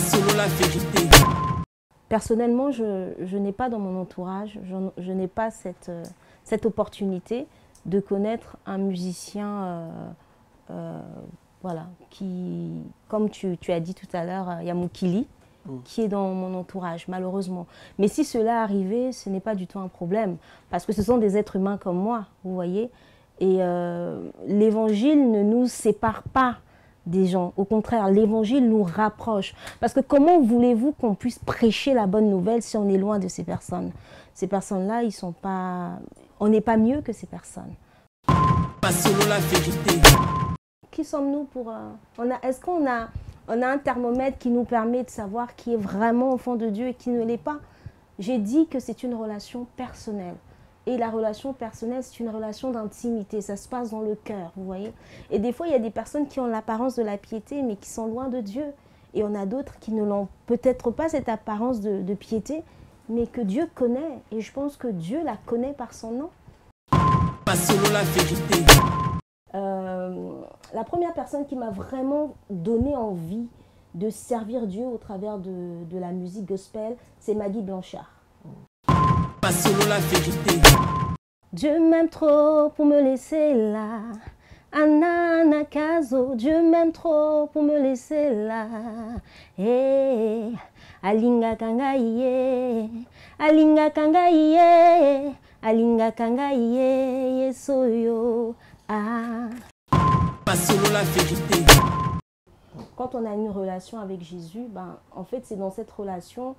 solo la vérité. Personnellement, je, je n'ai pas dans mon entourage, je, je n'ai pas cette, euh, cette opportunité de connaître un musicien, euh, euh, voilà, qui, comme tu, tu, as dit tout à l'heure, Yamukili, mm. qui est dans mon entourage, malheureusement. Mais si cela arrivait, ce n'est pas du tout un problème, parce que ce sont des êtres humains comme moi, vous voyez. Et euh, l'évangile ne nous sépare pas des gens. Au contraire, l'évangile nous rapproche. Parce que comment voulez-vous qu'on puisse prêcher la bonne nouvelle si on est loin de ces personnes? Ces personnes-là, ils sont pas... On n'est pas mieux que ces personnes. la vérité. Qui sommes-nous pour... Euh, on a, Est-ce qu'on a, on a un thermomètre qui nous permet de savoir qui est vraiment au fond de Dieu et qui ne l'est pas? J'ai dit que c'est une relation personnelle. Et la relation personnelle, c'est une relation d'intimité. Ça se passe dans le cœur, vous voyez. Et des fois, il y a des personnes qui ont l'apparence de la piété, mais qui sont loin de Dieu. Et on a d'autres qui ne l'ont peut-être pas cette apparence de, de, piété, mais que Dieu connaît. Et je pense que Dieu la connaît par son nom. Pas solo la vérité. Euh, la première personne qui m'a vraiment donné envie de servir Dieu au travers de, de la musique gospel, c'est Maggie Blanchard. Solo la vérité. Dieu m'aime trop pour me laisser là. Anana Kazo, Dieu m'aime trop pour me laisser là. Hey, alinga kangaye, alinga kangaye, alinga kangaye, yesoyo. Ah. Pas solo la vérité. Quand on a une relation avec Jésus, ben, en fait, c'est dans cette relation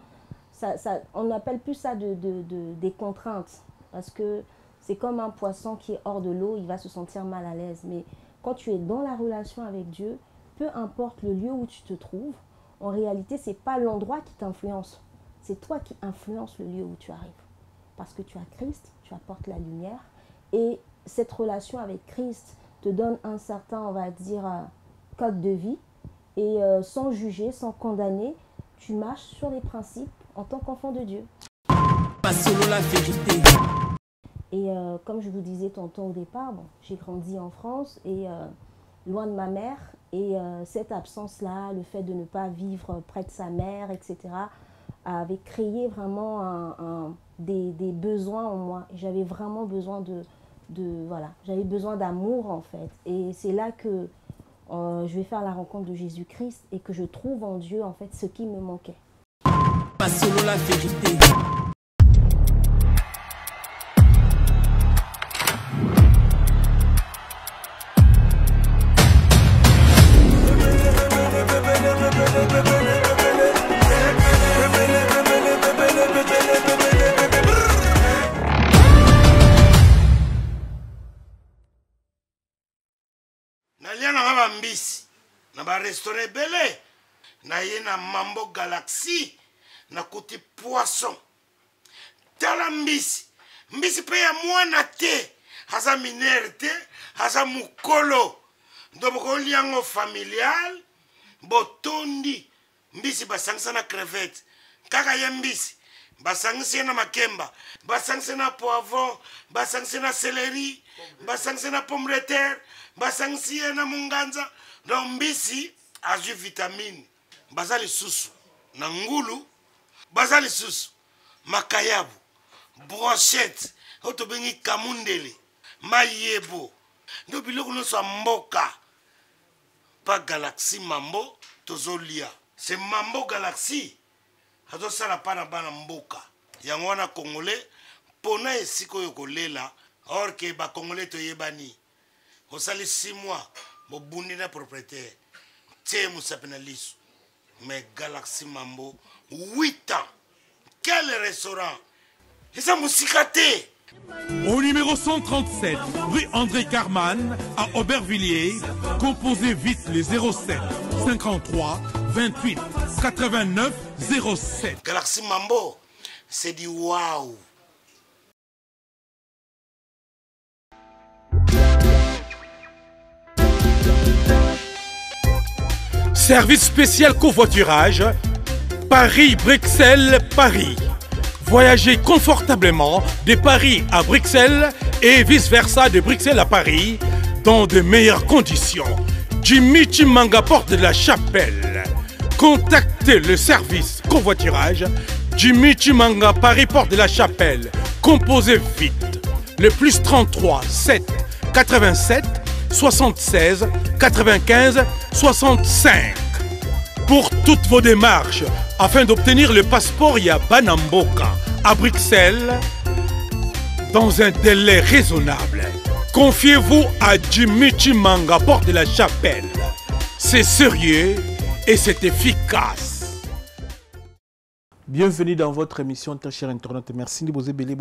on appelle plus ça de, de, de, des contraintes. Parce que c'est comme un poisson qui est hors de l'eau, il va se sentir mal à l'aise. Mais quand tu es dans la relation avec Dieu, peu importe le lieu où tu te trouves, en réalité, ce n'est pas l'endroit qui t'influence. C'est toi qui influences le lieu où tu arrives. Parce que tu as Christ, tu apportes la lumière. Et cette relation avec Christ te donne un certain, on va dire, code de vie. Et euh, sans juger, sans condamner, tu marches sur les principes en tant qu'enfant de Dieu. Pas solo la vérité. Et euh, comme je vous disais tantôt au départ, bon, j'ai grandi en France et euh, loin de ma mère. Et euh, cette absence-là, le fait de ne pas vivre près de sa mère, etc., avait créé vraiment un, un, des, des, besoins en moi. J'avais vraiment besoin de, de voilà, j'avais besoin d'amour en fait. Et c'est là que je vais faire la rencontre de Jésus-Christ et que je trouve en Dieu en fait ce qui me manquait solo la vérité. nalia nanga bambisi na barestaurant ebele naye na mambo galaxie nakuti poisson. Tala mbisi. Mbisi mpe ya mwana te. Aza minere te. Aza mokolo. Ndo bokolia yango familial. Botondi. Mbisi basangisa na crevete kaka ye mbisi. Basangisi ye na makemba. Basangisi na poivron. Basangisi na seleri basangisi na pomme de terre. Basangisi ye na munganza. Donc mbisi azwi vitamine. Baza lisusu. Na ngulu baza lisusu. Makayabu brochette oyo tobengi kamundele mayebo. Nde biloko nyonso ya mboka. Mpa galaxie mambo tozolia. Se mambo galaxie azosala mpa na bana mboka. Yango wana congolais mpona esika oyo kolela or ke bacongolais toyebani osali 6 mois bobundi na propriétaire. Tie mosapi na liso mais galaxie mambo 8 ans quel restaurant? Eza mosika te Au numéro 137, rue André Carman, à Aubervilliers, composez vite les 07 53 28 89 07. Galaxy Mambo, c'est du waouh. Service spécial covoiturage, Paris-Bruxelles-Paris. -Paris. Voyagez confortablement de Paris à Bruxelles et vice-versa de Bruxelles à Paris dans de meilleures conditions. Jimmy Chimanga Porte de la Chapelle. Contactez le service convoiturage Jimmy Chimanga Paris Porte de la Chapelle. Composez vite. Le plus 33 7 87 76 95 65. Pour toutes vos démarches, afin d'obtenir le passeport Yabanamboka à Bruxelles, dans un délai raisonnable, confiez-vous à Jimmy Chimanga Porte de la Chapelle. C'est sérieux et c'est efficace. Bienvenue dans votre émission, cher internaute. Merci de vous ébeler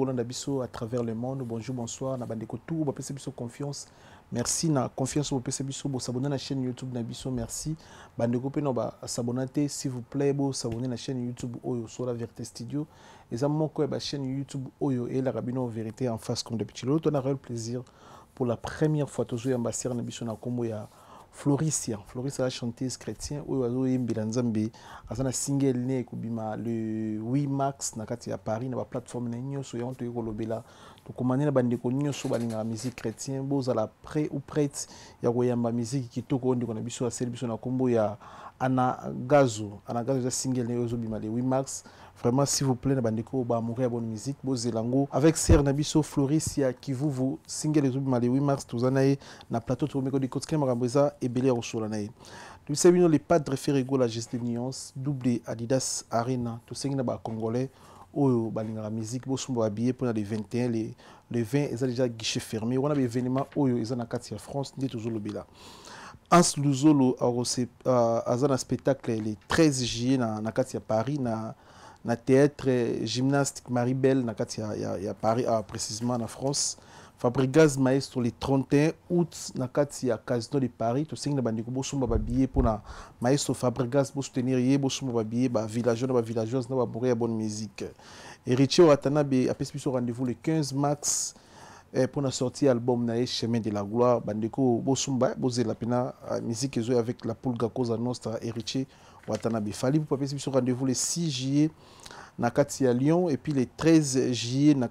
à travers le monde. Bonjour, bonsoir. Nabandeko tout, vous confiance. merci na confiance bopesa biso bosabone na chaîne youtube na biso merci. Bandeko mpena basabona te s'il vous plaît bosabone na chaîne youtube oyo sola vérité studio. Eza moko ya bachaîne youtube oyo eyelaka bino vérité en face comme d'habitude. Lelo tona réel plaisir pour la première fois tozo yamba sere na biso na nkombo ya florisia floris aza chanteuse chrétien oyo azoyembela nzambe aza na single ne ekobima le 8 max na kati ya paris na baplateforme na ye nyonso yango toyei kolobela tokomani na bandeko nyonso balingaka musique chrétien bozala prêt ou prête ya koyamba musique kitoko oyo na biso aseli biso na nkombo ya ana gazo. Ana gazo eza single ne oyo ezobima le 8 mars. Vraiment s'il vous na bonne musique bozela yango. Avec ser na biso floris ya kivuvu single ezobima le 8 mars toza na ye na plateau tokomekodi kotikali makambo eza ebele ya kosola na la geste de double adidas arena tosengi na oyo balingaka musique bosomba babillet mpona le 21 le, le 20 eza déjà guichet fermé. Wana baévénement oyo eza na kati ya france nde tozolobela. Ans luzolo aza na spectacle le 13 juillet na, na kati ya paris na, na théâtre gymnastique maribel na kati ya, ya, ya paris ah, précisément na france fabrigaz maestro le 31 août na kati casino de paris tosengi bandeko bosomba babillet mpona maestro fabrigaz bosoutenir ye bosomba babillet bavillageois na bavillageoise na babourre ya bonne musique. Watanabe apesi biso rendez-vous le 15 mars eh, sorti album na chemin de la gloire. Bandeko bosomba bozela mpena uh, musique ezoya avec la pulga nostra héritier watanabe. Fali mpo apesi biso rendez-vous le 6 juillet na kati lyon et puis le 13 juillet na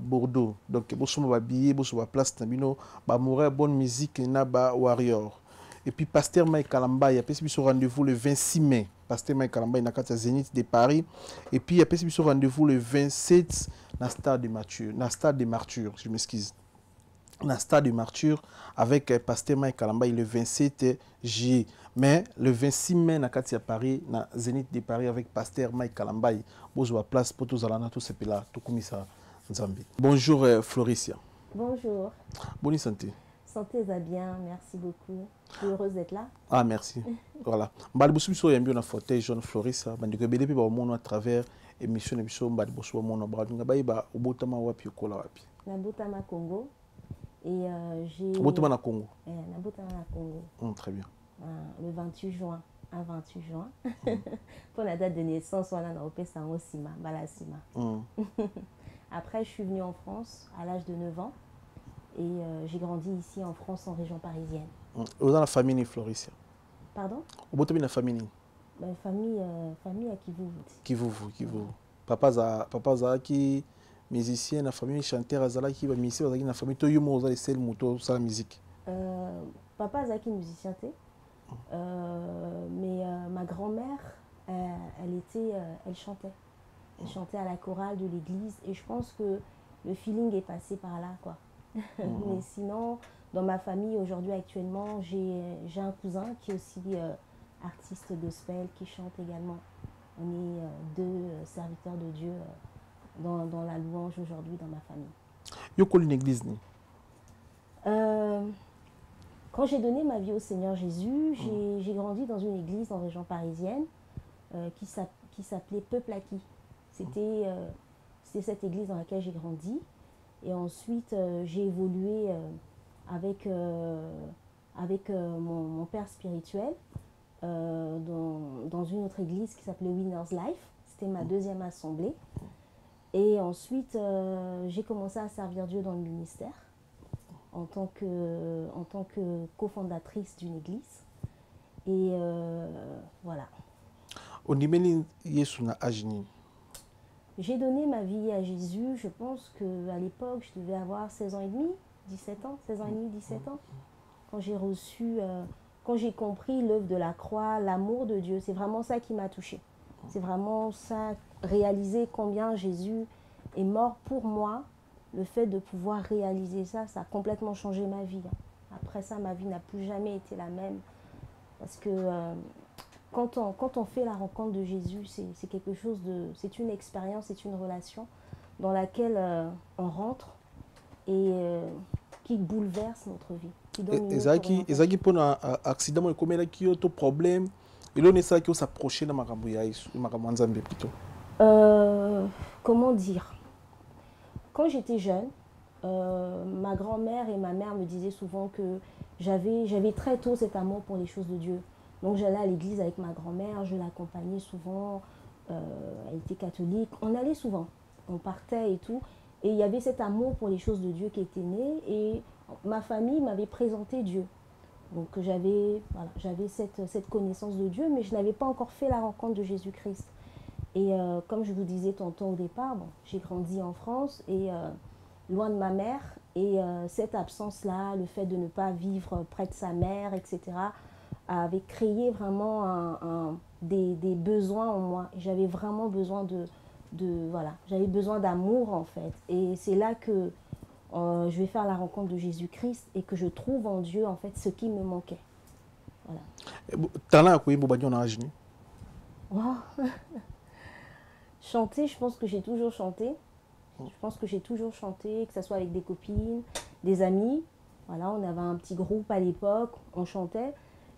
bordeaux. Donc bosomba babillet bosomba place na bino bamoureux ya bonne musique na bawarrior et puis paster rendez-vous le 26 mai. Paster mai kalambai na kati ya zénith de paris. Et puis apesi rendez-vous le 27 na stade de martyr na stade de martyr je m'excuse. Na stade de martyr avec euh, paster mai kalambai le 27 juillet mais le 26 mai na kati ya paris na zénith de paris avec paster mike kalambai bozwa place mpo tozala na tosepela tokumisa nzambe bonjour euh, floricia Bonjour. boni santé Santé va bien, merci beaucoup. Je suis heureuse d'être là. ah merci voilà mbala liboso biso oyambi yo na fauteuil jaune florisa bandeko ebele mpe baomona à travers émission na biso mbala liboso bamona balinga bayeba obotama wapi okola wapi? Nabotama Congo. Et euh, j'ai. obotama na congo Eh, Nabotama na Congo. Hum, très bien euh, le 28 juin. Un 28 juin. Pour la date de naissance, on a un Sango Sima, Bala Sima. Hum. Après, je suis venue en France à l'âge de 9 ans. Et euh, j'ai grandi ici en France, en région parisienne. Hum. oza na famille nini floricia Pardon? Obotami na famille? Nini Ben, famille, euh, famille à Kivu. kivuvu kivuvu papa aza- papa azalaki musicien na famille chanteur azalaki bamusicien bazalaki na famille to yo moko oza lesel moto osala musique? Euh, papa Zaki musicien thé. Euh, mais euh, ma grand-mère, euh, elle était, elle chantait. Elle chantait à la chorale de l'église et je pense que le feeling est passé par là, quoi. mais sinon, dans ma famille aujourd'hui actuellement, j'ai un cousin qui est aussi artiste gospel, qui chante également. On est deux serviteurs de Dieu dans, dans la louange aujourd'hui dans ma famille. yo koli na église nini Euh, quand j'ai donné ma vie au Seigneur Jésus, j'ai j'ai grandi dans une église en région parisienne euh, qui s'app- qui s'appelait Peuple acquis. C'était euh, c'était cette église dans laquelle j'ai grandi. Et ensuite, euh, j'ai évolué avec, avec mon, mon père spirituel dans, dans une autre église qui s'appelait Winner's Life. C'était ma deuxième assemblée. Et ensuite, j'ai commencé à servir Dieu dans le ministère en tant que, en tant que cofondatrice d'une église. Et euh, voilà. J'ai donné ma vie à Jésus, je pense qu'à l'époque, je devais avoir 16 ans et demi, 17 ans, 16 ans et demi, 17 ans, quand j'ai reçu euh, quand j'ai compris l'œuvre de la croix, l'amour de Dieu, c'est vraiment ça qui m'a touchée. C'est vraiment ça, réaliser combien Jésus est mort pour moi. Le fait de pouvoir réaliser ça, ça a complètement changé ma vie. Après ça, ma vie n'a plus jamais été la même. Parce que euh, quand, on, quand on fait la rencontre de Jésus, c'est quelque chose de... C'est une expérience, c'est une relation dans laquelle euh, on rentre et euh, qui bouleverse notre vie. Ezalaki ezalaki mpona accident moko ekomelaki yo to problème eloni esalaki osapproche na makambo ya yesu makambo ya nzambe plutôt comment dire? Quand j'étais jeune, euh, ma grand-mère et ma mère me disaient souvent que j'avais, très tôt cet amour pour les choses de Dieu. Donc j'allais à l'église avec ma grand-mère, je l'accompagnais souvent, euh, elle était catholique, on allait souvent, on partait et tout. Et il y avait cet amour pour les choses de Dieu qui était né et ma famille m'avait présenté Dieu. Donc j'avais, cette connaissance de Dieu, mais je n'avais pas encore fait la rencontre de Jésus-Christ. Et euh, comme je vous disais tantôt au départ, bon, j'ai grandi en France et euh, loin de ma mère. Et euh, cette absence-là, le fait de ne pas vivre près de sa mère, etc., avait créé vraiment un- un- des, des besoins en moi. J'avais vraiment besoin de, de voilà, j'avais besoin d'amour en fait. Et c'est là que je vais faire la rencontre de Jésus-Christ et que je trouve en Dieu en fait ce qui me manquait. Bo- talent age nini Wow. Chanter, je pense que j'ai toujours chanté. Je pense que j'ai toujours chanté, que ce soit avec des copines, des amis. Voilà, on avait un petit groupe à l'époque, on chantait.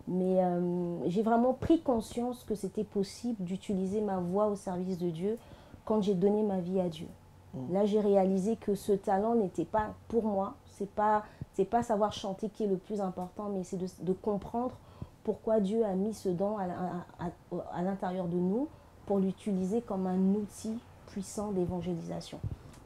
Mais euh, j'ai vraiment pris conscience que c'était possible d'utiliser ma voix au service de Dieu quand j'ai donné ma vie à Dieu. Là, j'ai réalisé que ce talent n'était pas pour moi. C'est pas, c'est pas savoir chanter qui est le plus important, mais c'est de, de comprendre pourquoi Dieu a mis ce don à- à- à l'intérieur de nous pour l'utiliser comme un outil puissant d'évangélisation.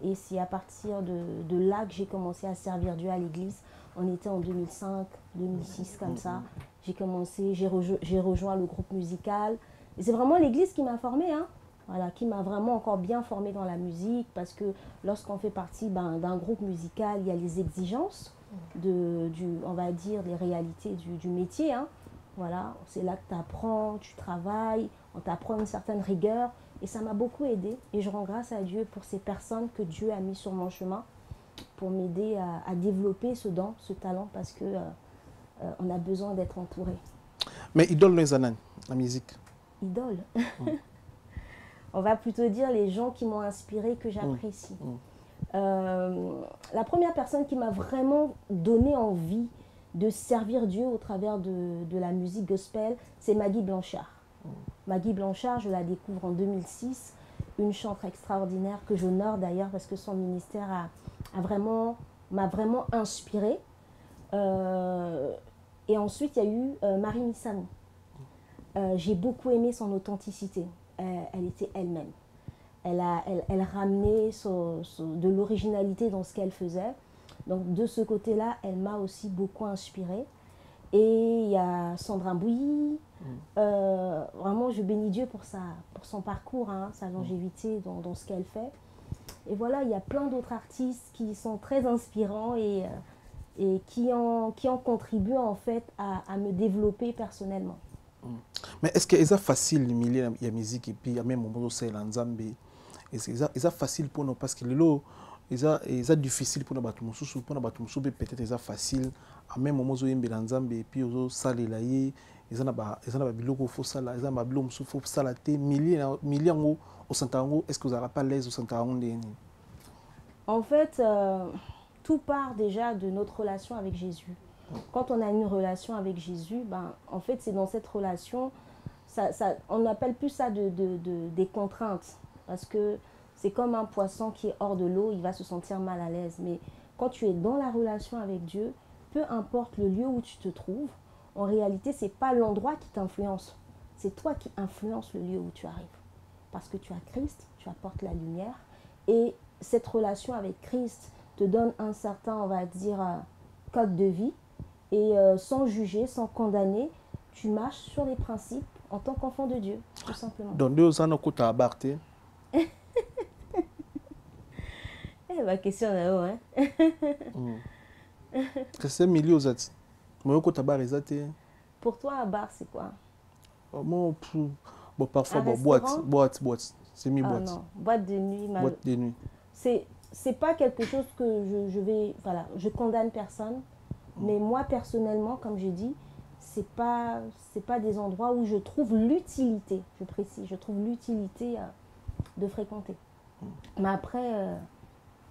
Et c'est à partir de, là que j'ai commencé à servir Dieu à l'église. On était en 2005, 2006 comme ça. J'ai commencé, j'ai rejo- j'ai rejoint le groupe musical. Et c'est vraiment l'église qui m'a formée, hein. Voilà, qui m'a vraiment encore bien formée dans la musique parce que lorsqu'on fait partie ben, d'un groupe musical, il y a les exigences de, du, on va dire, les réalités du, du métier. hein. Voilà, c'est là que tu apprends, tu travailles, on t'apprend une certaine rigueur. Et ça m'a beaucoup aidé. Et je rends grâce à Dieu pour ces personnes que Dieu a mis sur mon chemin pour m'aider à, à développer ce don, ce talent, parce que euh, euh, on a besoin d'être entouré. mais idole eza nani na musique Idole. on va plutôt dire les gens qui m'ont inspiré, que j'apprécie. Mm. Euh, la première personne qui m'a vraiment donné envie de servir Dieu au travers de, de la musique gospel, c'est Maggie Blanchard. Maggie Blanchard, je la découvre en 2006, une chanteuse extraordinaire que j'honore d'ailleurs parce que son ministère a, a vraiment m'a vraiment inspirée. Euh, et ensuite, il y a eu euh, Marie Missano. Euh, J'ai beaucoup aimé son authenticité. Elle était elle-même. Elle, elle, elle ramenait de l'originalité dans ce qu'elle faisait. Donc de ce côté-là, elle m'a aussi beaucoup inspirée. Et il y a Sandra Bouilly. Euh, vraiment, je bénis Dieu pour, sa, pour son parcours, hein, sa longévité dans, dans ce qu'elle fait. Et voilà, il y a plein d'autres artistes qui sont très inspirants et, euh, et qui, ont, qui ont contribué en fait à, à me développer personnellement. mais est ce que eza facile ya- ya musique epuis ya meme momo osalela nzambe Est-ce que eza facile mpona parce que lelo eza, eza difficile mpona bato mosusu mpona peut-être eza facile. Ozosalela ye. Eza na babiloko est ce que ozalaka pas lese osanta yango ndeni En fait, euh, tout part déjà de notre relation avec Jésus. Quand on a une relation avec Jésus, ben, en fait, c'est dans cette relation, ça, ça- on n'appelle plus ça de, de- de- des contraintes, parce que c'est comme un poisson qui est hors de l'eau, il va se sentir mal à l'aise. Mais quand tu es dans la relation avec Dieu, peu importe le lieu où tu te trouves, en réalité, c'est pas l'endroit qui t'influence, c'est toi qui influences le lieu où tu arrives. Parce que tu as Christ, tu apportes la lumière, et cette relation avec Christ te donne un certain, on va dire, euh, code de vie. Et euh, sans juger, sans condamner, tu marches sur les principes en tant qu'enfant de Dieu, tout simplement. donc nde oza na okota ya bar te Eh, ma question là-haut, hein. kasi milie oza ti okota bar eza te Pour toi, un bar, c'est quoi? Moi, pff, bon, parfois, bon, boîte, boîte, boîte. C'est mi Ah boîte. non, boîte de nuit, mal- boîte de nuit. c'est c'est pas quelque chose que je, je vais voilà je condamne personne. Mais moi personnellement comme je dis c'est pas c'est pas des endroits où je trouve l'utilité. Je précise je trouve l'utilité euh, de fréquenter. Mais après euh,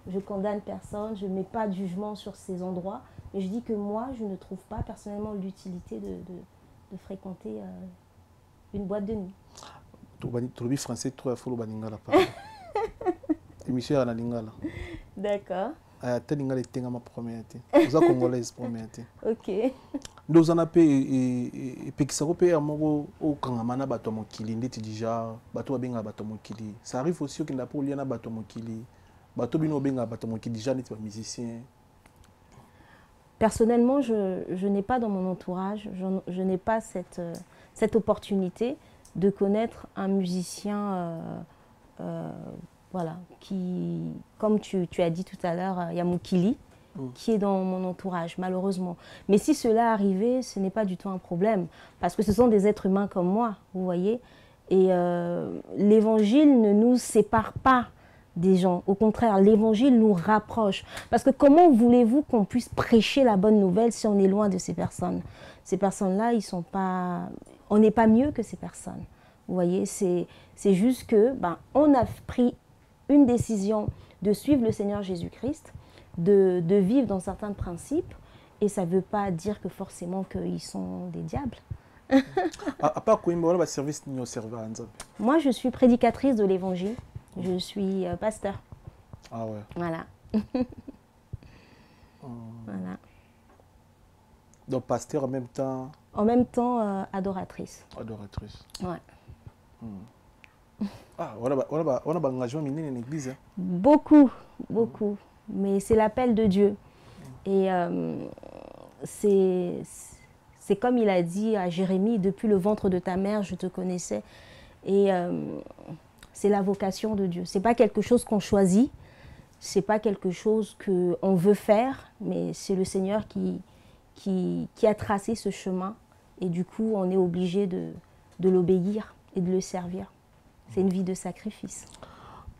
je condamne personne je mets pas de jugement sur ces endroits mais je dis que moi je ne trouve pas personnellement l'utilité de, de, de fréquenter euh, une boîte de nuit. Tolobi français to ya folo balingala pa émission ya na lingala d'accord. Aya te lingala etengama première te oza congolaise première te ok. Nde oza na mpe epekisako mpe ya moko okangama na bato ya mokili. Ndeti déjà bato babengaka bato ya mokili. Ça arrive aussi okenda mpo olia na bato ya mokili bato bino obengaka bato ya mokili déjà neti bamusicien Personnellement, je, je n'ai pas dans mon entourage, je, je n'ai pas cette, euh, cette opportunité de connaître un musicien, euh, euh, voilà, qui, comme tu, tu as dit tout à l'heure, Yamoukili, Mm. qui est dans mon entourage, malheureusement. Mais si cela arrivait, ce n'est pas du tout un problème, parce que ce sont des êtres humains comme moi, vous voyez. Et euh, l'évangile ne nous sépare pas des gens. Au contraire, l'évangile nous rapproche. Parce que comment voulez-vous qu'on puisse prêcher la bonne nouvelle si on est loin de ces personnes? Ces personnes-là, ils sont pas. On n'est pas mieux que ces personnes. Vous voyez, c'est juste que ben, on a pris une décision de suivre le Seigneur Jésus-Christ, de, de vivre dans certains principes, et ça ne veut pas dire que forcément qu'ils sont des diables. nzambe Moi, je suis prédicatrice de l'évangile. Je suis euh, pasteur. ah ouais Voilà. voilà. donc pasteur en même temps En même temps, euh, adoratrice. adoratrice Ouais. ah wana ba- wana ba- wana baengagement minene na église hein. Beaucoup, beaucoup. Mais c'est l'appel de Dieu. Et euh, c'est c'est comme il a dit à Jérémie, depuis le ventre de ta mère, je te connaissais. Et euh, c'est la vocation de Dieu. C'est pas quelque chose qu'on choisit, c'est pas quelque chose que on veut faire, mais c'est le Seigneur qui, qui, qui a tracé ce chemin. Et du coup, on est obligé de, de l'obéir et de le servir. C'est une vie de sacrifice.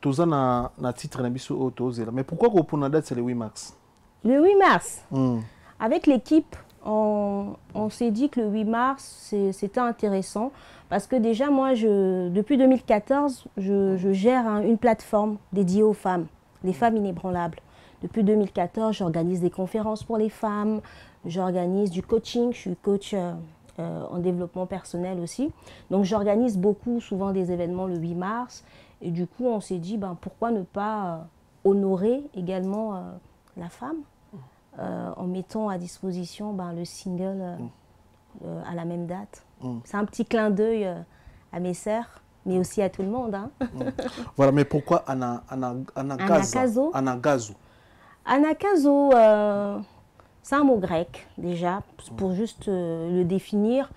toza na, na titre na biso mais pourquoi kopona date c'est le 8 mars? Le 8 mars, mm. Avec l'équipe, on, s'est dit que le 8 mars, c'était intéressant parce que déjà, moi, je, depuis 2014, je, gère un- une plateforme dédiée aux femmes, les femmes inébranlables. Depuis 2014, j'organise des conférences pour les femmes, j'organise du coaching, je suis coach euh, euh, en développement personnel aussi. Donc, j'organise beaucoup, souvent des événements le 8 mars. Et du coup, on s'est dit, ben, pourquoi ne pas honorer également euh, la femme? Euh, en mettant à disposition ben, le single euh, euh, à la même date. Mm. C'est un petit clin d'œil à mes sœurs, mais aussi à tout le monde. hein. voilà mais pourquoi Anakazo, euh, c'est un mot grec déjà, pour juste euh, le définir,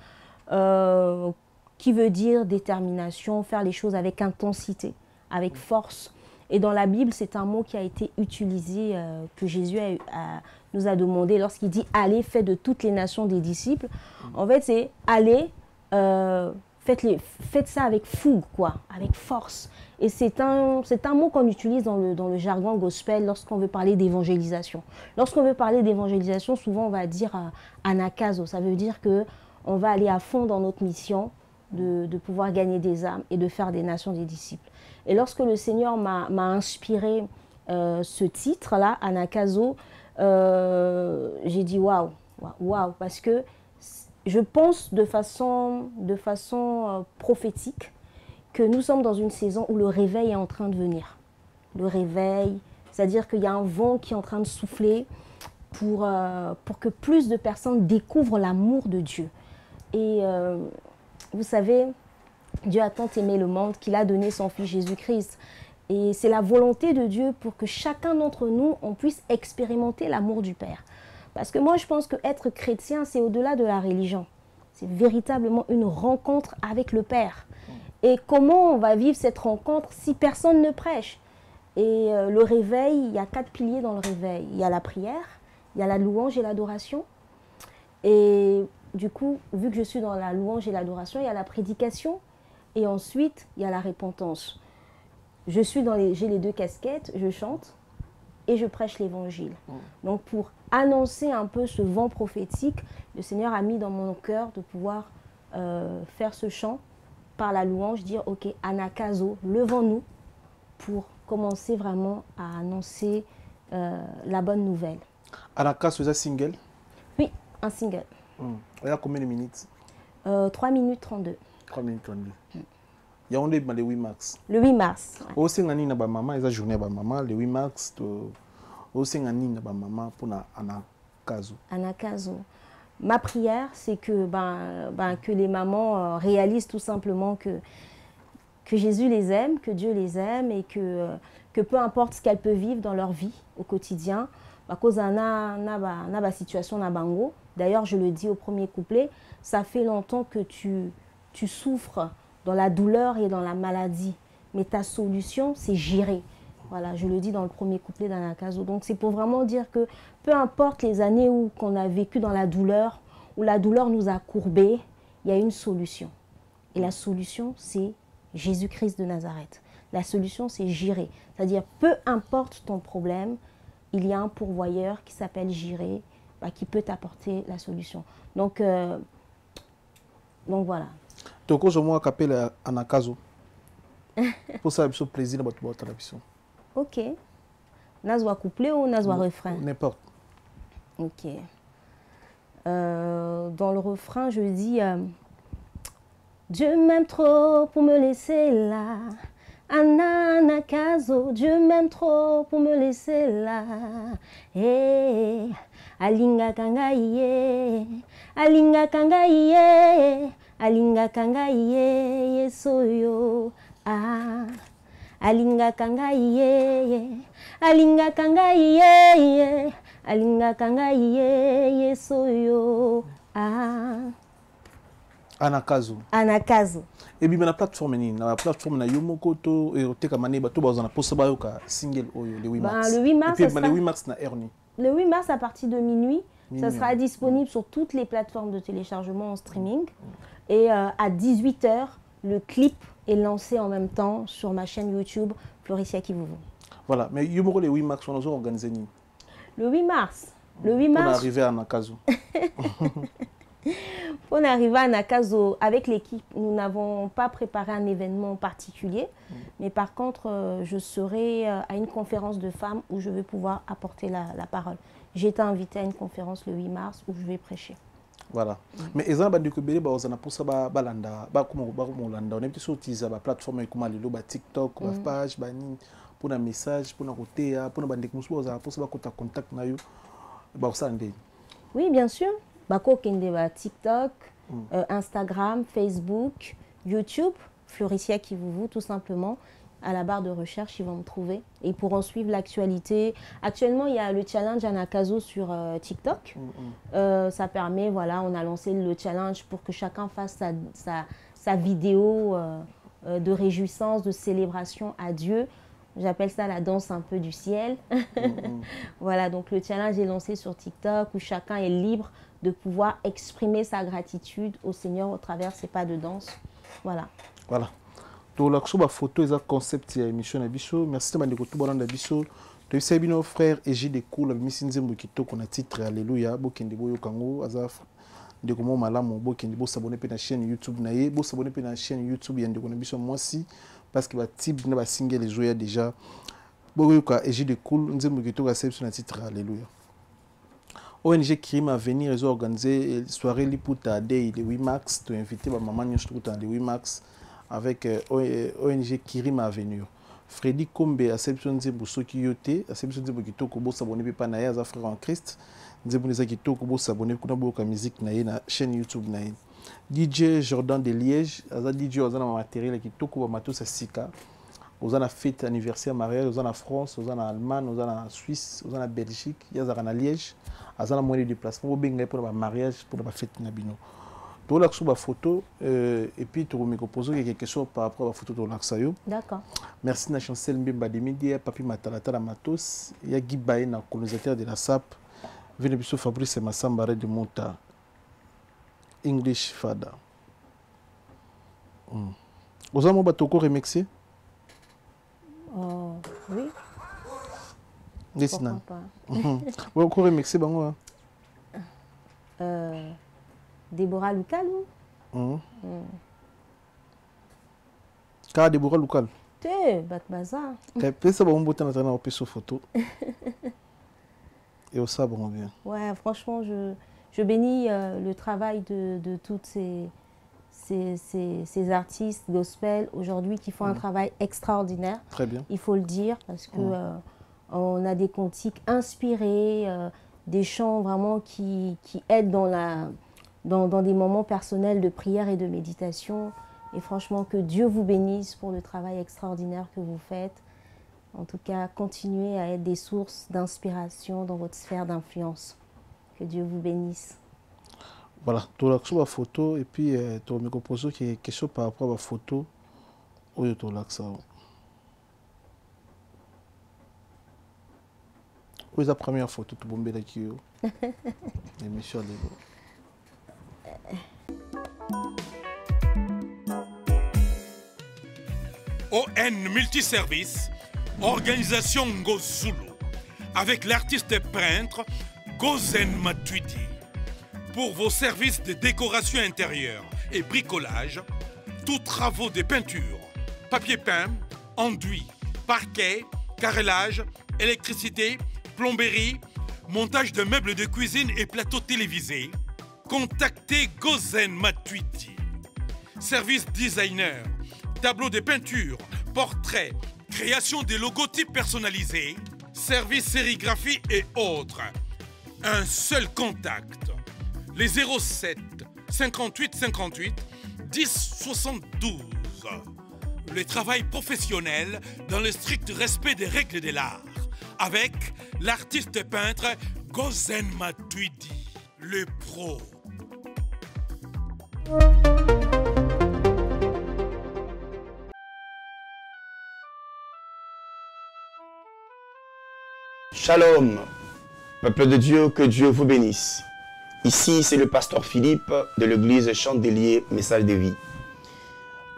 euh, qui veut dire détermination, faire les choses avec intensité, avec force. Et dans la Bible, c'est un mot qui a été utilisé, euh, que Jésus a- a- nous a demandé lorsqu'il dit Allez, faites de toutes les nations des disciples. En fait, c'est Allez, euh, faites, les, faites ça avec fougue, quoi, avec force. Et c'est un, c'est un mot qu'on utilise dans le, dans le jargon gospel lorsqu'on veut parler d'évangélisation. Lorsqu'on veut parler d'évangélisation, souvent on va dire euh, anakazo. Ça veut dire que on va aller à fond dans notre mission de, de pouvoir gagner des âmes et de faire des nations des disciples. Et lorsque le Seigneur m'a inspiré euh, ce titre-là, Anakazo, euh, j'ai dit waouh, waouh, parce que je pense de façon, de façon euh, prophétique que nous sommes dans une saison où le réveil est en train de venir. Le réveil, c'est-à-dire qu'il y a un vent qui est en train de souffler pour, pour que plus de personnes découvrent l'amour de Dieu. Et vous savez, Dieu a tant aimé le monde qu'il a donné son Fils Jésus-Christ. Et c'est la volonté de Dieu pour que chacun d'entre nous, on puisse expérimenter l'amour du Père. Parce que moi, je pense que être chrétien, c'est au-delà de la religion. C'est véritablement une rencontre avec le Père. Et comment on va vivre cette rencontre si personne ne prêche? Et euh, le réveil, il y a quatre piliers dans le réveil. Il y a la prière, il y a la louange et l'adoration. Et du coup, vu que je suis dans la louange et l'adoration, il y a la prédication et ensuite il y a la repentance. Je suis dans les, j'ai les deux casquettes, je chante et je prêche l'évangile. Donc pour annoncer un peu ce vent prophétique, le Seigneur a mis dans mon cœur de pouvoir euh, faire ce chant par la louange, dire ok, Anakazo, levons-nous pour commencer vraiment à annoncer euh, la bonne nouvelle. Anaka, c'est un single? Oui, un single. Mm. Il y a combien de minutes? Euh, 3 minutes 32. 3 minutes 32. Il y a on est le 8 mars. Le 8 mars. ouais. osenga nini na bamama eza journée ya bamama le 8 mars to osenga nini na bamama mpona anakazo Anakazo. Ma prière, c'est que, ben, ben, que les mamans euh, réalisent tout simplement que, que Jésus les aime, que Dieu les aime et que, que peu importe ce qu'elles peuvent vivre dans leur vie au quotidien, à cause na ba situation. D'ailleurs, je le dis au premier couplet, ça fait longtemps que tu, tu souffres dans la douleur et dans la maladie. Mais ta solution, c'est gérer. Voilà, je le dis dans le premier couplet d'Anakazo. Donc c'est pour vraiment dire que peu importe les années où qu'on a vécu dans la douleur, où la douleur nous a courbés, il y a une solution. Et la solution, c'est Jésus-Christ de Nazareth. La solution, c'est Jiré. C'est-à-dire, peu importe ton problème, il y a un pourvoyeur qui s'appelle Jiré, bah, qui peut t'apporter la solution. Donc, euh, donc voilà. Tokozwa kapela anakazo mposala biso plaisir na bato baotala biso Ok. Nazwa couplet ou Nazwa refrain? N'importe Ok. Euh, dans le refrain, je dis euh, Dieu m'aime trop pour me laisser là. Ananakazo, Dieu m'aime trop pour me laisser là. Eh, alinga kangaye, alinga kangaye, alinga kangaye, yesoyo. Ah. alingaka ngai ye alingaka ngai ye alingaka ngai ye yesu oyo. Ah. anakazo. Anakazo. Ebima na plateforme nini? Na plateforme na yo moko to eh, otekama ne bato bazwa na mposa bayoka single oyo le 8 Bah, mars. le 8 mars, Et puis, ça bah, le sera- 8 mars na erni le 8 mars à partir de minuit ça Minuit, sera ouais. disponible sur toutes les plateformes de téléchargement en streaming et euh, à 18h le clip est lancé en même temps sur ma chaîne YouTube Floricia Kivuvu voilà. Mais yo moko le 8 mars wana ozoorganize nini le 8 mars. Le 8 mpona mars. arrive à anakazo On arrive à Nakazo avec l'équipe. Nous n'avons pas préparé un événement particulier, mais par contre, euh, je serai euh, à une conférence de femmes où je vais pouvoir apporter la, la parole. J'ai été invitée à une conférence le 8 mars où je vais prêcher. Voilà. Mais eza na bandeko ebele baoza na mposa ba- balanda bakoma bakomolanda onayebi te so otiza baplateforme ekoma lelo batiktok bapage banini mpona message mpona koteya mpona bandeko mosusu baozala mposa bakota contact na yo. Bakosala ndeni Oui, bien sûr. Bako Kendeba, TikTok, euh, Instagram, Facebook, YouTube, Floricia Kivuvu, tout simplement. À la barre de recherche, ils vont me trouver. Et ils pourront suivre l'actualité. Actuellement, il y a le challenge Anakazo sur euh, TikTok. Euh, ça permet, voilà, on a lancé le challenge pour que chacun fasse sa, sa, sa vidéo euh, de réjouissance, de célébration à Dieu. J'appelle ça la danse un peu du ciel. voilà, donc le challenge est lancé sur TikTok où chacun est libre de pouvoir exprimer sa gratitude au Seigneur au travers ses pas de danse. Voilà. voilà tolaka so bafoto eza concept ya émission na biso. Merci te bandeko to bolanda biso. Toyebisaki bino frère egide cool abimisi nzembo kitoko na titre alleluya bokende boyoka yango aza ndeko moko malamu. Bokende bosabone mpe na chaîne youtube na ye. Bosabone mpe na chaîne youtube ya ndeko na biso mwasi parce que batib na basingele ezoya déjà. Boyoka egide cool nzembo kitoko asali biso na titre alleluya ONG Crime à venir, ils ont organisé une soirée Liputa Day le 8 mars. Tu invité ma maman Nyos Tukuta le 8 mars avec euh, ONG Crime à venir. Freddy Kombe a célébré Nzembo Soki Yote, a célébré Nzembo Kitoko, bo s'abonner pe pa na ye, aza frère en Christ. Musique na chaîne YouTube. DJ Jordan de Liège, aza DJ aza na matériel ya kitoko ba matos ya sika. na anniversaire mariage oza na france oza na allemagne oza na suisse oza na belgique ye na liège aza na moyen de déplacement bobenga ye mpona bamariage mpona bafete na bino tolakisa bafoto euh, et puis tokomi kopose keke question par rapport à bafoto tolakisa yo D'accord. merci na chancel mbemba demidi ya papi matalatala matos ya guy baye na colonisateur de la sap vene biso fabrice masamba red monta english fada mm. oza mo bato okoremexie Oh, oui, pourquoi nani pas. okoremexie bango ah? Euh, Déborah Lukalou. Mhm. kaka debora lukalu Te, Batbaza. pesa bango mbotana tana opesa photo et osala bango bien Ouais, franchement, je, je bénis euh, le travail de, de toutes ces, ces, ces, ces artistes gospel aujourd'hui qui font un travail extraordinaire. très bien il faut le dire, parce que Ouais. euh, on a des cantiques inspirés, euh, des chants vraiment qui, qui aident dans, la, dans, dans des moments personnels de prière et de méditation. Et franchement, que Dieu vous bénisse pour le travail extraordinaire que vous faites. En tout cas, continuez à être des sources d'inspiration dans votre sphère d'influence. Que Dieu vous bénisse. voilà tolakisa bafoto et puis euh, tomikopozo ke question par rapport à bafoto oyo tolakisa awa oyo eza première photo tobombelaki yo émission ya lelo ON Multiservice, organisation Ngozulu, avec l'artiste peintre Gozen Matuidi. Pour vos services de décoration intérieure et bricolage, tous travaux de peinture, papier peint, enduit, parquet, carrelage, électricité, plomberie, montage de meubles de cuisine et plateaux télévisés, contactez Gozen Matuidi. Service designer, tableau de peinture, portrait, création de logotypes personnalisés, service sérigraphie et autres. Un seul contact. Les 07 58 58 10 72. Le travail professionnel dans le strict respect des règles de l'art. Avec l'artiste peintre Gozen Matuidi, le pro. Shalom, peuple de Dieu, que Dieu vous bénisse. Ici, c'est le pasteur Philippe de l'église Chandelier, message de vie.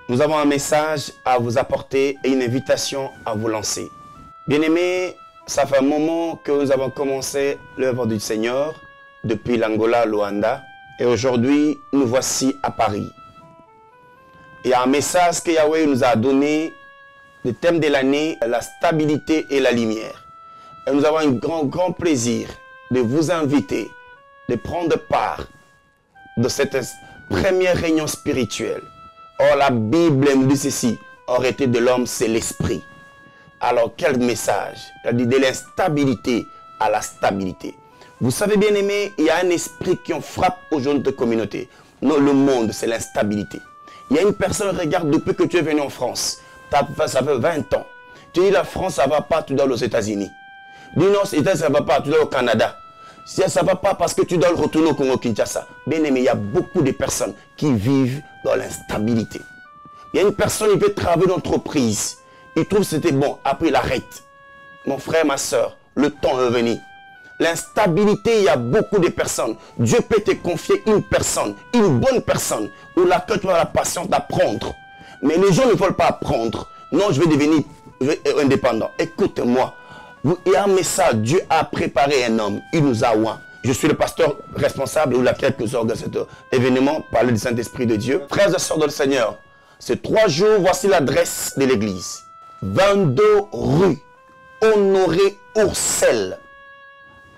Nous avons un message à vous apporter et une invitation à vous lancer. Bien-aimés, ça fait un moment que nous avons commencé l'œuvre du Seigneur depuis l'Angola, Luanda, et aujourd'hui, nous voici à Paris. Il y a un message que Yahweh nous a donné, le thème de l'année, la stabilité et la lumière. Et nous avons un grand, grand plaisir de vous inviter, de prendre part de cette première réunion spirituelle. Or, la Bible nous dit ceci, arrêter de l'homme, c'est l'esprit. Alors, quel message? Elle dit de l'instabilité à la stabilité. Vous savez, bien aimé, il y a un esprit qui en frappe aujourd'hui de communauté. Non, le monde, c'est l'instabilité. Il y a une personne, regarde, depuis que tu es venu en France, ça fait 20 ans. Tu dis la France, ça va pas, tu dois aux États-Unis. Dis non, ça ne va pas, tu dois au Canada. Si ça ne va pas parce que tu dois retourner au Congo-Kinshasa. Bien aimé, il y a beaucoup de personnes qui vivent dans l'instabilité. Il y a une personne qui veut travailler dans l'entreprise. Il trouve que c'était bon, après il arrête. Mon frère, ma soeur, le temps est venu. L'instabilité, il y a beaucoup de personnes. Dieu peut te confier une personne, une bonne personne, où laquelle tu as la patience d'apprendre. Mais les gens ne veulent pas apprendre. Non, je vais devenir indépendant. Écoute-moi. Il y a un message. Dieu a préparé un homme. Il nous a oint. Je suis le pasteur responsable ou la quelques heures de cet événement, parler du Saint-Esprit de Dieu. Frères et sœurs de le Seigneur, ces trois jours, voici l'adresse de l'église. 22 rue Honoré Oursel.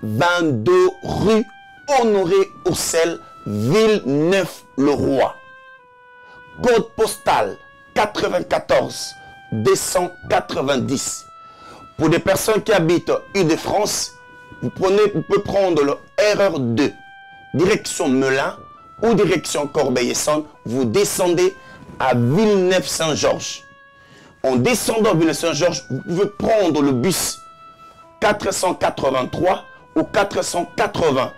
22 rue Honoré Oursel, Villeneuve-le-Roi. Code postal 94 290. Pour des personnes qui habitent Île-de-France, vous pouvez prendre le RR2, direction Melun ou direction Corbeil-Essonne. Vous descendez à Villeneuve-Saint-Georges. En descendant à Villeneuve-Saint-Georges, vous pouvez prendre le bus 483 ou 480.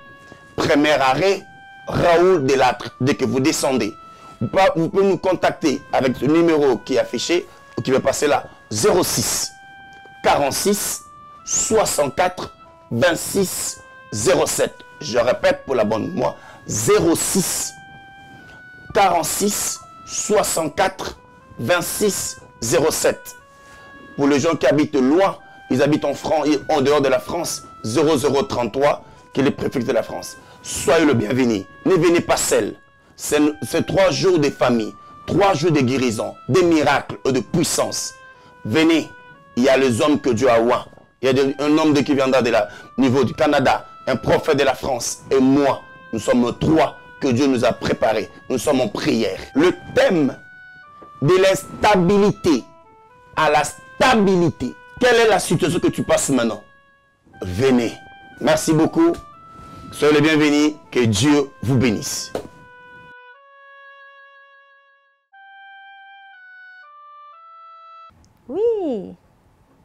Premier arrêt, Raoul Delattre. Dès que vous descendez, vous pouvez nous contacter avec ce numéro qui est affiché ou qui va passer là 06 46 64 26 07. Je répète pour la bonne moi 06 46 64 26 07. Pour les gens qui habitent loin, ils habitent en France en dehors de la France, 0033, qui est le préfixe de la France. Soyez le bienvenu. Ne venez pas seul. C'est trois jours de famille, trois jours de guérison, des miracles et de puissance. Venez, il y a les hommes que Dieu a oint. Il y a un homme de qui viendra de la niveau du Canada, un prophète de la France et moi. Nous sommes trois que Dieu nous a préparés. Nous sommes en prière. Le thème de l'instabilité à la stabilité. Quelle est la situation que tu passes maintenant? Venez. Merci beaucoup. Soyez les bienvenus. Que Dieu vous bénisse. Oui,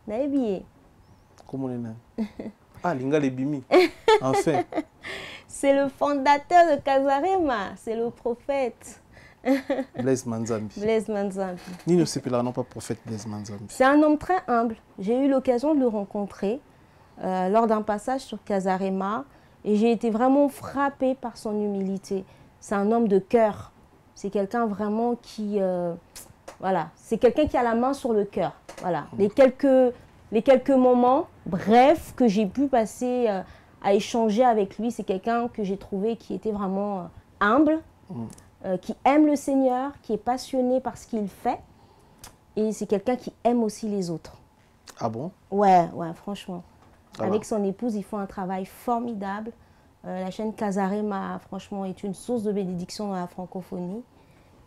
nayebi Comment on est Ah, Linga Lebimi. Enfin. C'est le fondateur de Kazarema, c'est le prophète Blaise Manzambi. Blaise Manzambi. Nino Sepela, non pas prophète Blaise Manzambi. C'est un homme très humble. J'ai eu l'occasion de le rencontrer euh, lors d'un passage sur Kazarema et j'ai été vraiment frappée par son humilité. C'est un homme de cœur. C'est quelqu'un vraiment qui... euh, voilà, c'est quelqu'un qui a la main sur le cœur. Voilà, les quelques, les quelques moments brefs que j'ai pu passer euh, à échanger avec lui, c'est quelqu'un que j'ai trouvé qui était vraiment humble, euh, qui aime le Seigneur, qui est passionné par ce qu'il fait. Et c'est quelqu'un qui aime aussi les autres. Ah bon? Ouais, ouais, franchement. Ah Avec son épouse, ils font un travail formidable. Euh, la chaîne Casarema, franchement, est une source de bénédiction dans la francophonie.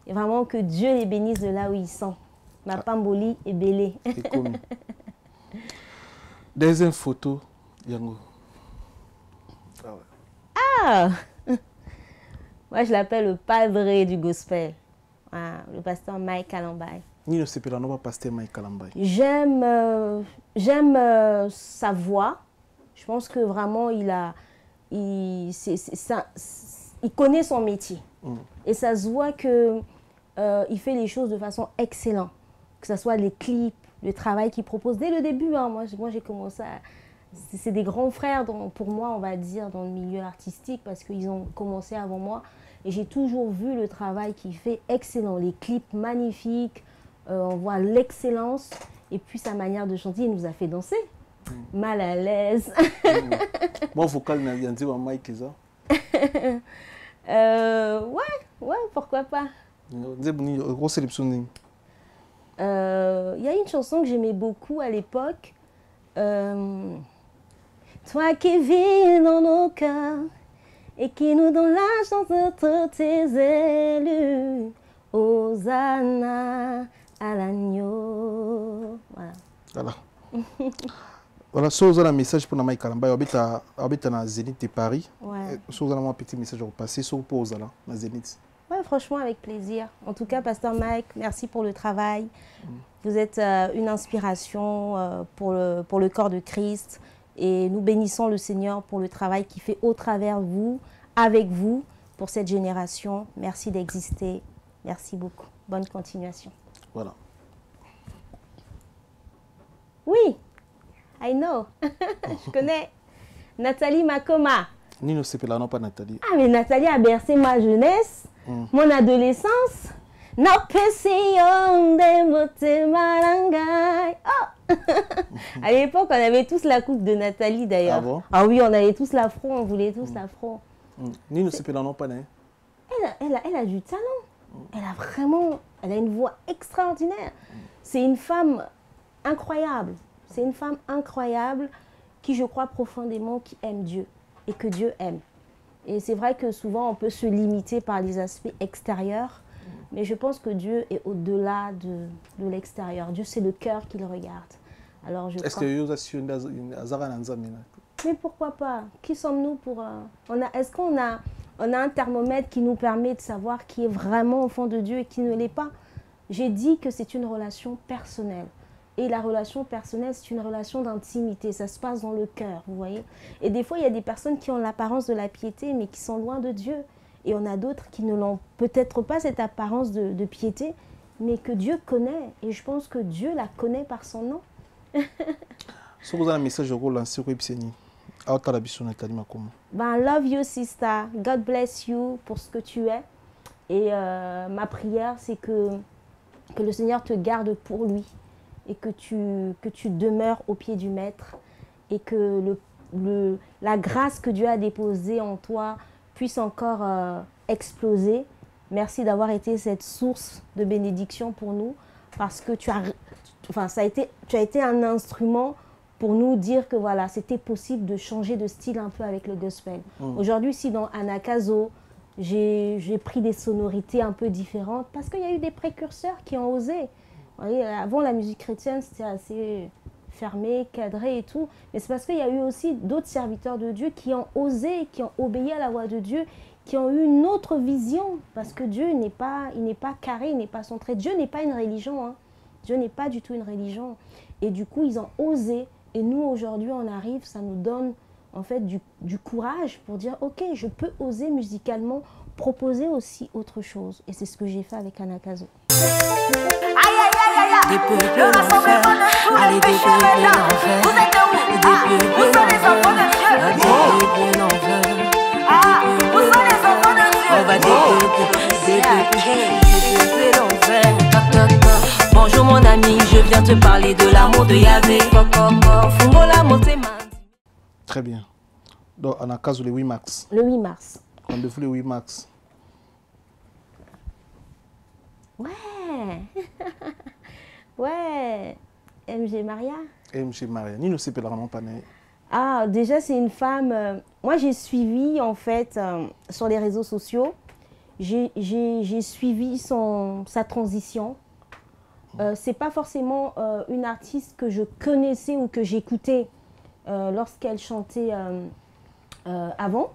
Et vraiment que Dieu les bénisse de là où ils sont. Ah. Ma pamboli est commis. Deuxième photo, Yango. Ah ouais. Ah Moi, je l'appelle le padre du gospel. Ah, le pasteur Mike Alambay. J'aime euh, j'aime euh, sa voix. Je pense que vraiment, il, a, il, c'est- ça- il connaît son métier. Et ça se voit que euh, il fait les choses de façon excellente. Que ce soit les clips, le travail qu'il propose dès le début. hein. Moi, j'ai- moi, j'ai commencé à... C'est c'est des grands frères dans- pour moi, on va dire, dans le milieu artistique parce qu'ils ont commencé avant moi. Et j'ai toujours vu le travail qu'il fait excellent. Les clips magnifiques, euh, on voit l'excellence. Et puis sa manière de chanter, il nous a fait danser. Mal à l'aise. Moi, vocal, il y a un Mike, ça. Euh, ouais, ouais, pourquoi pas. Euh, Il y a une chanson que j'aimais beaucoup à l'époque. Euh, Toi qui vis dans nos cœurs et qui nous donne la chance d'être tes élus. Hosanna à l'agneau. Voilà. Voilà. voilà, oza na message mpona Mike Kalamba, abeta abeta na Zénith de Paris. Ouais. So oza na mwa petit message à repasser, so mpo ozala na Zénith. Ouais, franchement, avec plaisir. En tout cas, Pasteur Mike, merci pour le travail. Vous êtes euh, une inspiration euh, pour, le, pour le corps de Christ. Et nous bénissons le Seigneur pour le travail qu'il fait au travers de vous, avec vous, pour cette génération. Merci d'exister. Merci beaucoup. Bonne continuation. Voilà. Oui, I know. Je connais. Nathalie Makoma. Nino Sepela, non pas Nathalie. Ah, mais Nathalie a bercé ma jeunesse, mon adolescence. Oh À l'époque, on avait tous la coupe de Nathalie d'ailleurs. Ah bon? Oui, on avait tous l'afro, on voulait tous l'afro. Mm. Nino Sepela, non pas. Elle a, elle, a, elle a du talent. Elle a vraiment, elle a une voix extraordinaire. C'est une femme incroyable. C'est une femme incroyable qui, je crois profondément, qui aime Dieu et que Dieu aime. Et c'est vrai que souvent, on peut se limiter par les aspects extérieurs, mais je pense que Dieu est au-delà de, de l'extérieur. Dieu, c'est le cœur qu'il regarde. Alors, je Est-ce crois... que Mais pourquoi pas Qui sommes-nous pour... euh, on a, Est-ce qu'on a, on a un thermomètre qui nous permet de savoir qui est vraiment fond de Dieu et qui ne l'est pas J'ai dit que c'est une relation personnelle. Et la relation personnelle, c'est une relation d'intimité. Ça se passe dans le cœur, vous voyez Et des fois, il y a des personnes qui ont l'apparence de la piété, mais qui sont loin de Dieu. Et on a d'autres qui ne l'ont peut-être pas cette apparence de, piété, mais que Dieu connaît. Et je pense que Dieu la connaît par son nom. So oza na message Makoma. Ben, love you, sister. God bless you pour ce que tu es. Et euh, ma prière, c'est que, que le Seigneur te garde pour lui et que tu, que tu demeures au pied du Maître et que le, le- la grâce que Dieu a déposée en toi puisse encore euh, exploser. Merci d'avoir été cette source de bénédiction pour nous parce que tu as, enfin, ça a été, tu as été un instrument pour nous dire que voilà, c'était possible de changer de style un peu avec le gospel. Aujourd'hui, si dans Anakazo, j'ai j'ai pris des sonorités un peu différentes parce qu'il y a eu des précurseurs qui ont osé. Vous voyez, avant, la musique chrétienne, c'était assez fermé, cadré et tout. Mais c'est parce qu'il y a eu aussi d'autres serviteurs de Dieu qui ont osé, qui ont obéi à la voix de Dieu, qui ont eu une autre vision. Parce que Dieu n'est pas, il n'est pas carré, il n'est pas centré. Dieu n'est pas une religion. hein. Dieu n'est pas du tout une religion. Et du coup, ils ont osé. Et nous, aujourd'hui, on arrive, ça nous donne en fait du, du courage pour dire, OK, je peux oser musicalement proposer aussi autre chose. Et c'est ce que j'ai fait avec Anakazo. Des peuples l'enfer, allez des peuples l'enfer, des peuples l'enfer, des peuples l'enfer, on va des peuples, des peuples, des peuples l'enfer. Bonjour mon ami, je viens te parler de l'amour de Yahvé. Très bien. Donc, on a cas le 8 mars. Le 8 mars. Rendez-vous le 8 mars. Ouais. ouais. MG Maria. MG Maria. Ni nous c'est pas vraiment pas né. Ah, déjà, c'est une femme. euh, moi, j'ai suivi, en fait, euh, sur les réseaux sociaux, j'ai suivi son, sa transition. Euh, c'est pas forcément euh, une artiste que je connaissais ou que j'écoutais euh, lorsqu'elle chantait euh, avant.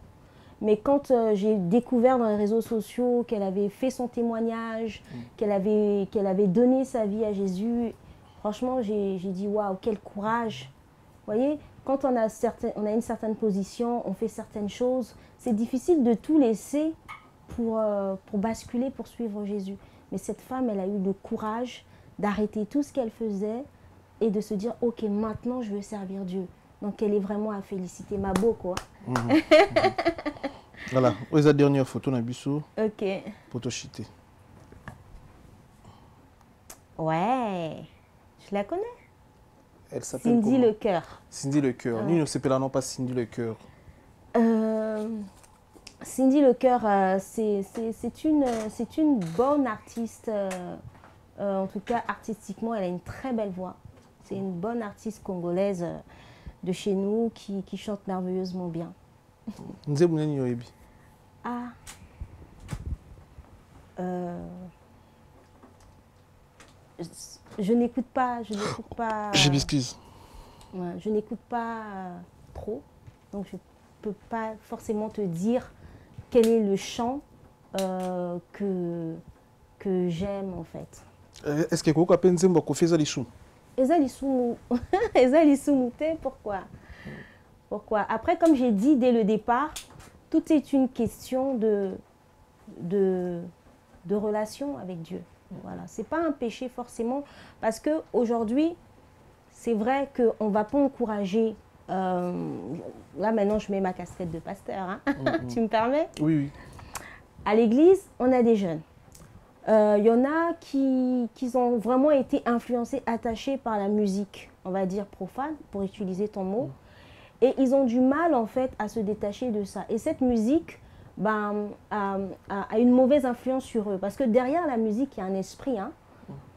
Mais quand j'ai découvert dans les réseaux sociaux qu'elle avait fait son témoignage, qu'elle avait, qu'elle avait donné sa vie à Jésus, franchement, j'ai dit waouh, quel courage! Vous voyez, quand on a, on a une certaine position, on fait certaines choses, c'est difficile de tout laisser pour, pour basculer, pour suivre Jésus. Mais cette femme, elle a eu le courage d'arrêter tout ce qu'elle faisait et de se dire, ok, maintenant je veux servir Dieu. Donc elle est vraiment à féliciter. Ma beau, quoi. Voilà. Où est la dernière photo na biso Ok. pour te chiter. Ouais. Je la connais? Elle s'appelle Cindy Le Cœur. Cindy Le Cœur. Ni nous c'est non pas Cindy Le Cœur. Euh, Cindy Le Cœur, euh, c'est une, une bonne artiste. euh, euh, en tout cas, artistiquement, elle a une très belle voix. C'est une bonne artiste congolaise euh, de chez nous qui, qui chante merveilleusement bien. Ah. Euh, je- n'écoute pas, je n'écoute pas. Je m'excuse. Ouais, je n'écoute pas trop, donc je ne peux pas forcément te dire quel est le chant euh, que, que j'aime en fait. Euh, Est-ce que koko ape nzembo akofi eza lisumu Eza lisumu, Eza lisumu te, pourquoi? Pourquoi? Après, comme j'ai dit dès le départ, tout est une question de, de, de relation avec Dieu. Voilà, c'est pas un péché forcément, parce que aujourd'hui, c'est vrai qu'on ne va pas encourager. euh, là maintenant, je mets ma casquette de pasteur. hein. tu me permets? Oui, oui. à l'église, on a des jeunes. Euh, Il y en a qui, qui ont vraiment été influencés, attachés par la musique, on va dire profane, pour utiliser ton mot. Et ils ont du mal, en fait, à se détacher de ça. Et cette musique ben, a, a- a une mauvaise influence sur eux. Parce que derrière la musique, il y a un esprit. hein.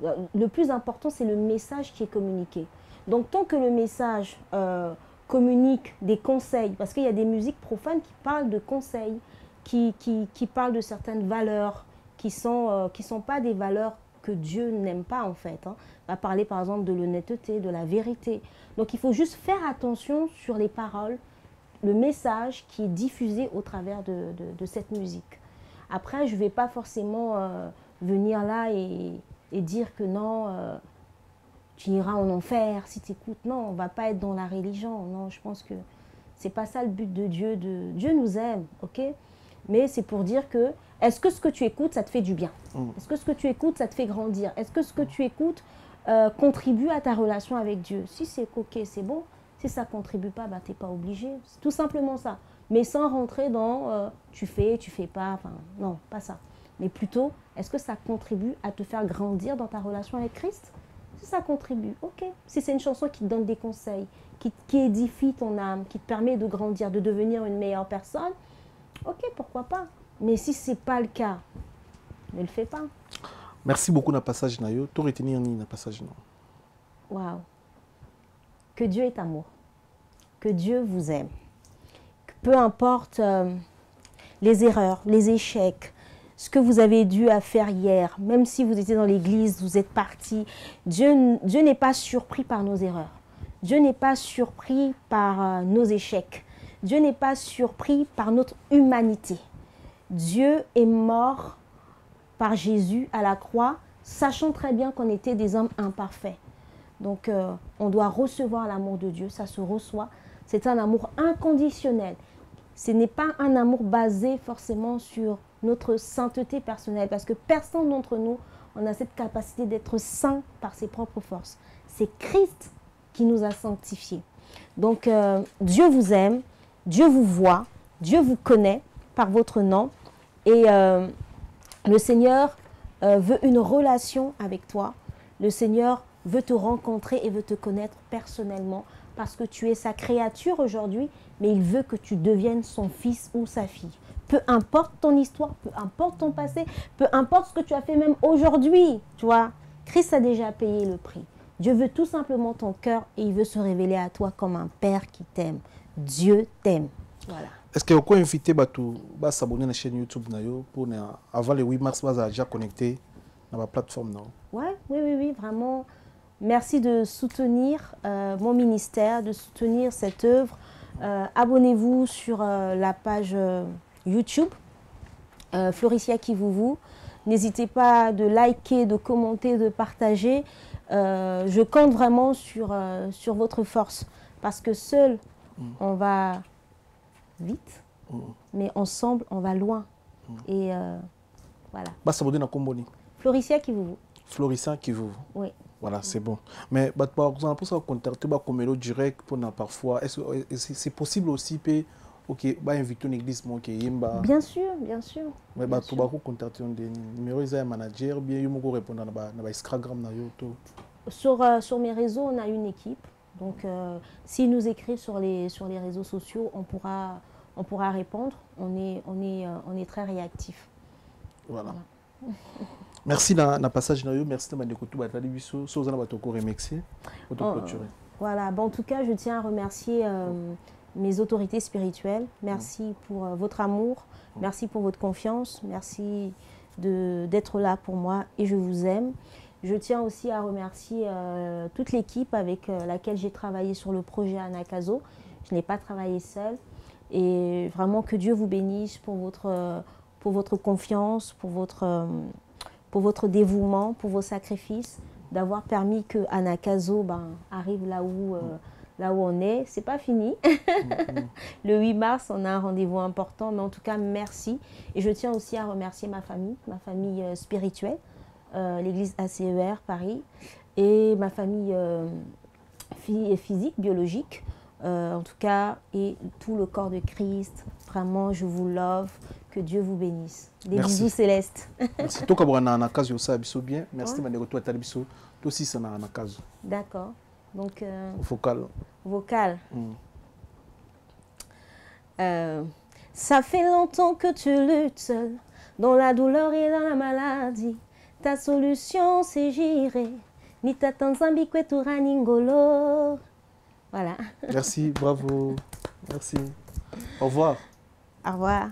Euh, Le plus important, c'est le message qui est communiqué. Donc, tant que le message euh, communique des conseils, parce qu'il y a des musiques profanes qui parlent de conseils, qui, qui, qui parlent de certaines valeurs qui sont, euh, qui sont pas des valeurs que Dieu n'aime pas en fait. hein. On va parler par exemple de l'honnêteté, de la vérité. Donc il faut juste faire attention sur les paroles, le message qui est diffusé au travers de, de- cette musique. Après, je ne vais pas forcément euh, venir là et, et dire que non, euh, tu iras en enfer si tu écoutes. Non, on ne va pas être dans la religion. Non, je pense que c'est pas ça le but de Dieu. De... Dieu nous aime, ok? Mais c'est pour dire que est-ce que ce que tu écoutes, ça te fait du bien Est-ce que ce que tu écoutes, ça te fait grandir Est-ce que ce que tu écoutes euh, contribue à ta relation avec Dieu Si c'est ok, c'est bon. Si ça contribue pas, bah, tu n'es pas obligé. C'est tout simplement ça. Mais sans rentrer dans euh, tu fais, tu fais pas. Enfin, non, pas ça. mais plutôt, est-ce que ça contribue à te faire grandir dans ta relation avec Christ Si ça contribue, ok. Si c'est une chanson qui te donne des conseils, qui, qui édifie ton âme, qui te permet de grandir, de devenir une meilleure personne, ok, pourquoi pas. Mais si c'est pas le cas, ne le fais pas. merci beaucoup na passage na yo toretenir nini na passage Waouh. Que Dieu est amour. Que Dieu vous aime. Que peu importe euh, les erreurs, les échecs, ce que vous avez dû à faire hier, même si vous étiez dans l'église, vous êtes parti, Dieu, Dieu n'est pas surpris par nos erreurs. Dieu n'est pas surpris par euh, nos échecs. Dieu n'est pas surpris par notre humanité. Dieu est mort par Jésus à la croix, sachant très bien qu'on était des hommes imparfaits. Donc, euh, on doit recevoir l'amour de Dieu, ça se reçoit. C'est un amour inconditionnel. Ce n'est pas un amour basé forcément sur notre sainteté personnelle, parce que personne d'entre nous, on a cette capacité d'être saint par ses propres forces. C'est Christ qui nous a sanctifiés. Donc, euh, Dieu vous aime, Dieu vous voit, Dieu vous connaît par votre nom, et euh, le Seigneur euh, veut une relation avec toi. Le Seigneur veut te rencontrer et veut te connaître personnellement parce que tu es sa créature aujourd'hui, mais il veut que tu deviennes son fils ou sa fille. Peu importe ton histoire, peu importe ton passé, peu importe ce que tu as fait même aujourd'hui, tu vois, Christ a déjà payé le prix. Dieu veut tout simplement ton cœur et il veut se révéler à toi comme un père qui t'aime. Dieu t'aime. Voilà. est ce que oko invité bato basabone na chaîne youtube na yo pour avant le 8 mars déjà connecté na baplateforme na yo Ouais, oui, oui, oui, vraiment. Merci de soutenir euh, mon ministère, de soutenir cette œuvre. Euh, Abonnez-vous sur euh, la page YouTube Floricia Kivuvu. N'hésitez pas de liker, de commenter, de partager. Je compte vraiment sur, sur votre force parce que seul, on va vite, mais ensemble, on va loin. Et euh, voilà. basabone na komboni Floricia Kivuvu. florissant kivuvu Oui. Voilà, c'est bon. Mais bato bakozala mposa contacter bakomelo direct mpona parfois est-ce que- est- c'est possible aussi mpe ok bainvite une église moko eyemba Bien sûr, bien sûr. mais bien bato sûr. bakocontacte yo ndeni numéro eza ya manager bien yo moko répondre na ba- na bainstagram na yo to Sur, euh, sur mes réseaux, on a une équipe. Donc, euh, s'ils nous écrivent sur les, sur les réseaux sociaux, on pourra, on pourra répondre. On est, on est, euh, on est très réactif. voilà merci na, na passage na yo merci na bandeko tu batali biso so oza na bato okoremercie otoclôturer Voilà. Bon, en tout cas, je tiens à remercier euh, mes autorités spirituelles. Merci pour euh, votre amour. Merci pour votre confiance. Merci de- d'être là pour moi et je vous aime. Je tiens aussi à remercier euh, toute l'équipe avec euh, laquelle j'ai travaillé sur le projet Anakazo. Je n'ai pas travaillé seule. Et vraiment que Dieu vous bénisse pour votre, euh, pour votre confiance, pour votre, pour votre dévouement, pour vos sacrifices, d'avoir permis que Anakazo ben, arrive là où, là où on est. C'est pas fini. Le 8 mars, on a un rendez-vous important, mais en tout cas, merci. Et je tiens aussi à remercier ma famille, ma famille spirituelle, l'église ACER Paris, et ma famille euh, phy- physique, biologique, euh, en tout cas, et tout le corps de Christ. Vraiment, je vous love. Que Dieu vous bénisse. Des Merci. bisous célestes. merci tokaboka na, na kazo osala biso bien merci Ouais. te bandeko to atali biso tosisa na, kazo D'accord. Donc, euh, vocal vocal. Mm. Euh, ça fait longtemps que tu luttes seul, dans la douleur et dans la maladie. Ta solution, c'est j'irai. Ni tatanzambi kwetura ningolo. Voilà. merci bravo merci au revoir Au revoir.